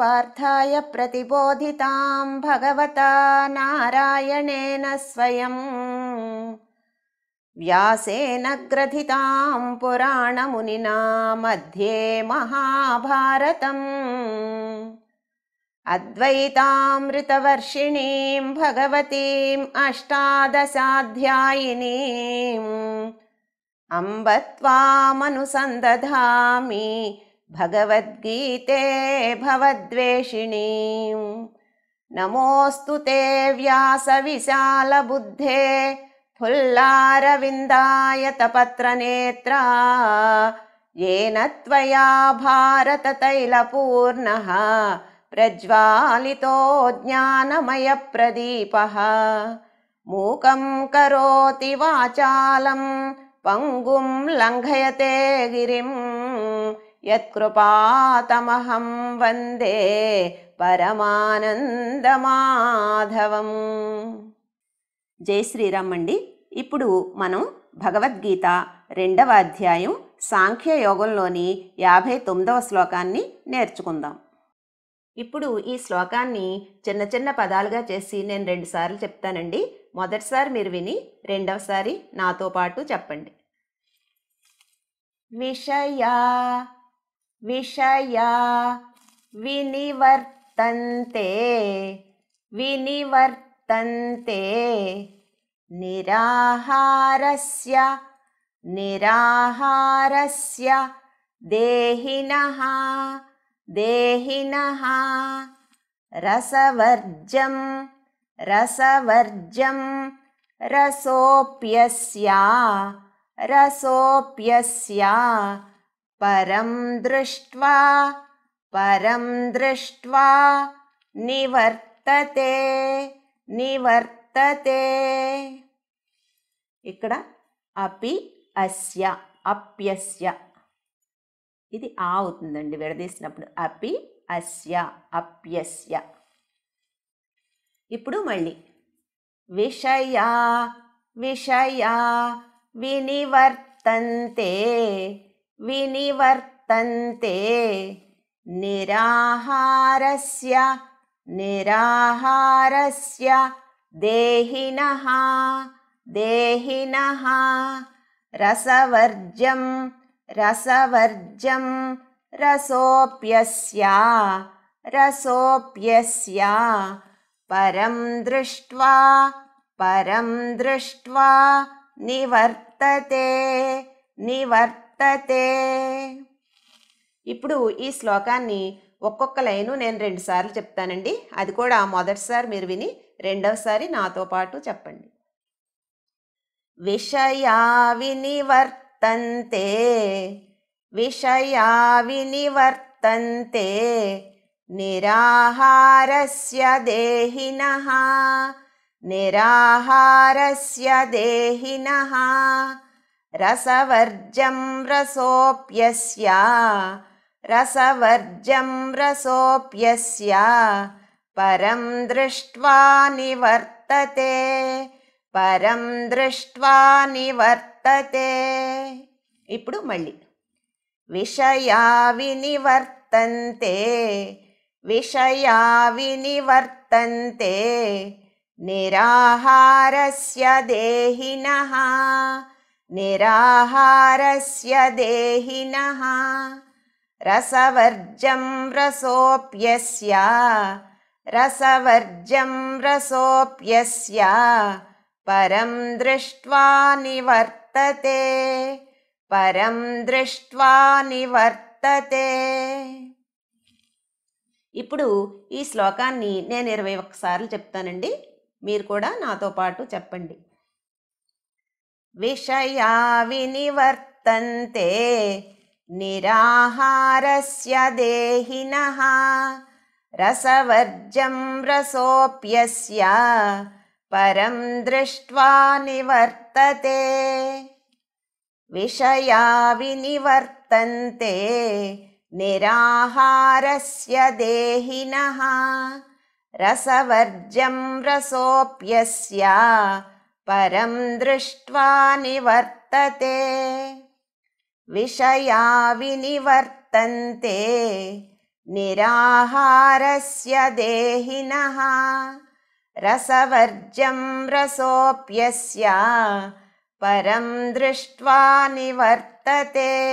पार्थाय प्रतिबोधितां भगवता नारायणेन स्वयं। व्यासेन ग्रथितां पुराणमुनिना मध्ये महाभारतम्। अद्वैतामृतवर्षिणीं भगवतीम् अष्टादशाध्यायिनीम्। अम्ब त्वामनुसन्दधामि भगवद्गीते भवद्वेषिणीं। नमोऽस्तु ते व्यासविशालबुद्धे फुल्लारविन्दायतपत्रनेत्रा येन त्वया भारततैलपूर्णः प्रज्वालितो ज्ञानमयप्रदीपः। मूकं करोति वाचालं पङ्गुं लङ्घयते गिरिं యత్కృపాతమహం వందే పరమానందమాధవం. జై శ్రీరామ్ అండి. ఇప్పుడు మనం భగవద్గీత రెండవ అధ్యాయం సాంఖ్యయోగంలోని యాభై తొమ్మిదవ శ్లోకాన్ని నేర్చుకుందాం. ఇప్పుడు ఈ శ్లోకాన్ని చిన్న చిన్న పదాలుగా చేసి నేను రెండుసార్లు చెప్తానండి. మొదటిసారి మీరు విని రెండవసారి నాతో పాటు చెప్పండి. విషయా विषया विनिवर्तन्ते विनिवर्तन्ते निराहारस्य निराहारस्य देहिनः देहिनः। रसवर्जं रसवर्जं रसोऽप्यस्या रसोऽप्यस्या పరం దృష్ట్వా పరం దృష్ట్వా నివర్తతే నివర్తతే. ఇక్కడ అపి అస్య అప్యస్య. ఇది ఆ అవుతుందండి విడదీసినప్పుడు. అపి అస్య అప్యస్య. ఇప్పుడు మళ్ళీ. విషయా విషయా వినివర్తంతే. विनिवर्तन्ते। निराहारस्य निराहारस्य देहिनः देहिनः। रसवर्जं रसवर्जं रसोऽप्यस्य रसोऽप्यस्य। परं दृष्ट्वा परं दृष्ट्वा निवर्तते निवर्त వర్తతే ఇప్పుడు ఈ శ్లోకాన్ని ఒక్కొక్క లైను నేను రెండుసార్లు చెప్తానండి. అది కూడా మొదటిసారి మీరు విని రెండవసారి నాతో పాటు చెప్పండి. విషయా వినివర్తంతే. విషయా వినివర్తంతే. నిరాహారస్య దేహిన. నిరాహారస్య దేహిన. రసవర్జం రసోప్యస్య రసవర్జం రసోప్యస్య పరం దృష్ట్వా నివర్తతే పరం దృష్ట్వా నివర్తతే ఇప్పుడు మళ్ళీ విషయా వినివర్తంతే విషయా వినివర్తంతే నిరాహారస్య దేహినః निराहारस्य देहिनः रसवर्जं రసవర్జం रसवर्जं रसोऽप्यस्य పరం దృష్ట్వా నివర్తతే పరం దృష్ట్వా నివర్తతే ఇప్పుడు ఈ శ్లోకాన్ని నేను ఇరవై ఒక్కసార్లు చెప్తానండి. మీరు కూడా నాతో పాటు చెప్పండి. विषया विनिवर्तन्ते निराहारस्य देहिनः रसवर्जं रसोऽप्यस्य परं दृष्ट्वा निवर्तते। विषया विनिवर्तन्ते निराहारस्य देहिनः रसवर्जं रसोऽप्यस्य परं दृष्ट्वा निवर्तते। विषया विनिवर्तन्ते निराहारस्य देहिनः। रसवर्जं रसोऽप्यस्य। परं दृष्ट्वा निवर्तते।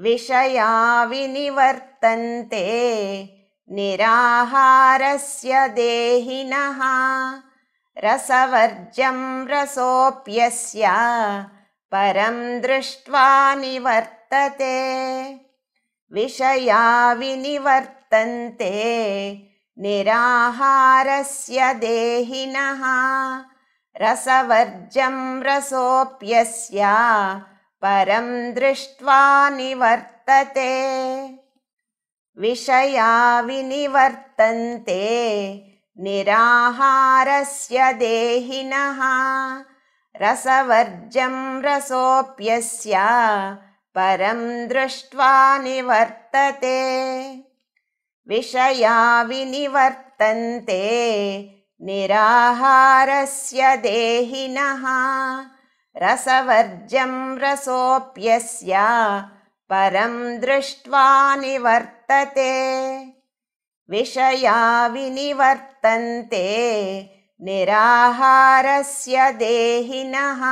विषया विनिवर्तन्ते निराहारस्य देहिनः। रसवर्जं रसोऽप्यस्य परं दृष्ट्वा निवर्तते। विषया विनिवर्तन्ते निराहारस्य देहिनः। रसवर्जं रसोऽप्यस्य परं दृष्ट्वा निवर्तते। विषया विनिवर्तन्ते निराहारस्य देहिनः रसवर्जं रसोऽप्यस्य परं दृष्ट्वा निवर्तते। विषया विनिवर्तन्ते निराहारस्य देहिनः रसवर्जं रसोऽप्यस्य परं दृष्ट्वा निवर्तते विषया विनिवर्तन्ते निराहारस्य देहिनः।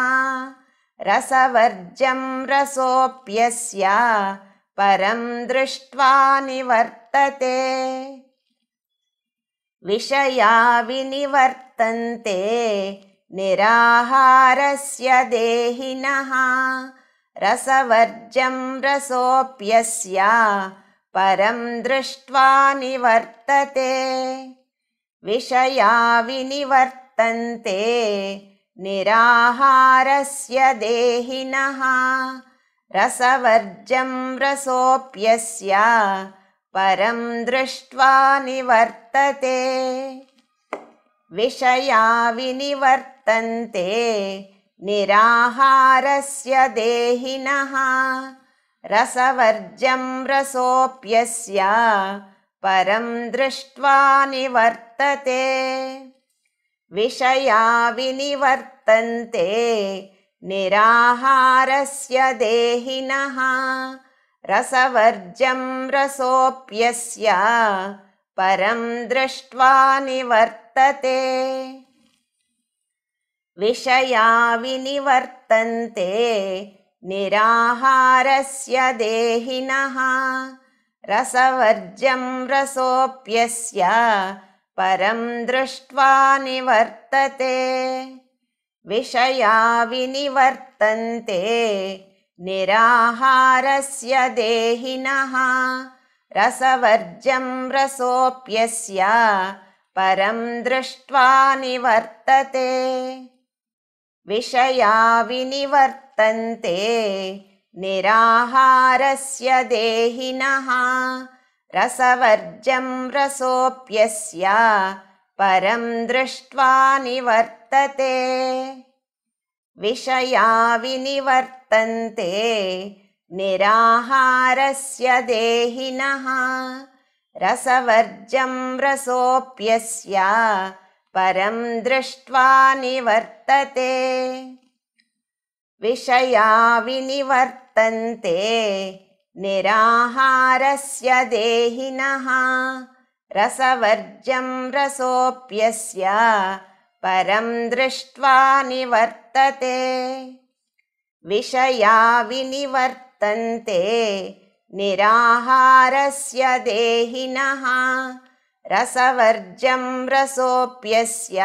रसवर्जं रसोऽप्यस्य परं दृष्ट्वा निवर्तते। विषया विनिवर्तन्ते निराहारस्य देहिनः। रसवर्जं रसोऽप्यस्य परं दृष्ट्वा निवर्तते। विषया विनिवर्तन्ते निराहारस्य देहिनः। रसवर्जं रसोऽप्यस्य परं दृष्ट्वा निवर्तते। विषया विनिवर्तन्ते निराहारस्य देहिनः रसवर्जं रसोऽप्यस्य परं दृष्ट्वा निवर्तते। विषया विनिवर्तन्ते निराहारस्य देहिनः। रसवर्जं निवर्तते। विषया विनिवर्तन्ते निराहारस्य देहिनः। रसवर्जं रसोऽप्यस्य परं दृष्ट्वा निवर्तते। विषया विनिवर्तन्ते निराहारस्य देहिनः। रसवर्जं रसोऽप्यस्य परं दृष्ट्वा निवर्तते विषया विनिवर्तन्ते निराहारस्य देहिनः रसवर्जं रसोऽप्यस्य परं दृष्ट्वा निवर्तते। विषया विनिवर्तन्ते निराहारस्य देहिनः रसवर्जं रसोऽप्यस्य परं दृष्ट्वा निवर्तते। विषया विनिवर्तन्ते निराहारस्य देहिनः रसवर्जं रसोऽप्यस्य परं दृष्ट्वा निवर्तते। विषया विनिवर्तन्ते निराहारस्य देहिनः रसवर्जं रसोऽप्यस्य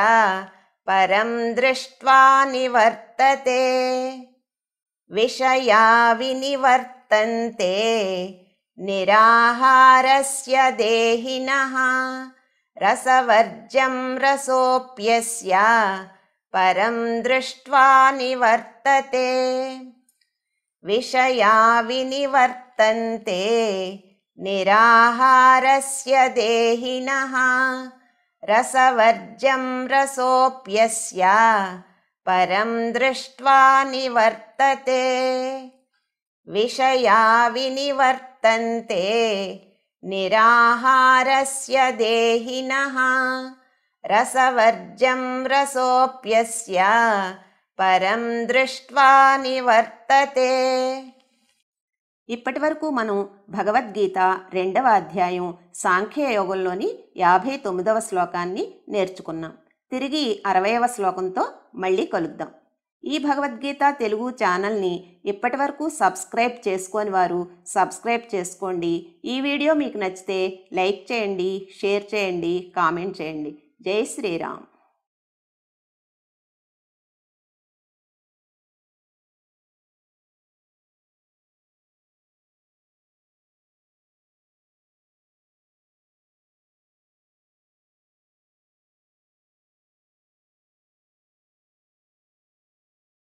परं दृष्ट्वा निवर्तते। विषया विनिवर्तन्ते निराहारस्य देहिनः। रसवर्जं रसोऽप्यस्य परं दृष्ट्वा निवर्तते। विषया विनिवर्तन्ते निराहारस्य देहिनः रसवर्जं रसोऽप्यस्य परं दृष्ट्वा निवर्तते। विषया विनिवर्तन्ते निराहारस्य देहिनः रसवर्जं रसोऽप्यस्य परं दृष्ट्वा निवर्तते ఇప్పటి వరకు మనం భగవద్గీత రెండవ అధ్యాయం సాంఖ్యయోగంలోని యాభై తొమ్మిదవ శ్లోకాన్ని నేర్చుకున్నాం. తిరిగి అరవైవ శ్లోకంతో మళ్ళీ కలుద్దాం. ఈ భగవద్గీత తెలుగు ఛానల్ని ఇప్పటి వరకు సబ్స్క్రైబ్ చేసుకోని వారు సబ్స్క్రైబ్ చేసుకోండి. ఈ వీడియో మీకు నచ్చితే లైక్ చేయండి షేర్ చేయండి కామెంట్ చేయండి. జై శ్రీరామ్.